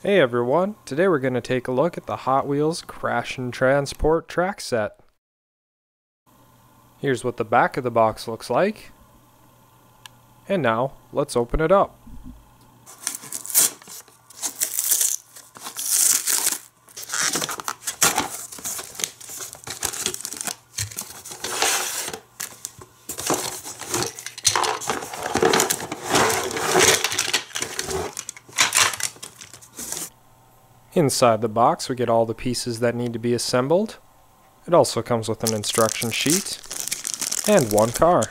Hey everyone, today we're going to take a look at the Hot Wheels Crashin' Transport track set. Here's what the back of the box looks like. And now, let's open it up. Inside the box we get all the pieces that need to be assembled. It also comes with an instruction sheet and one car.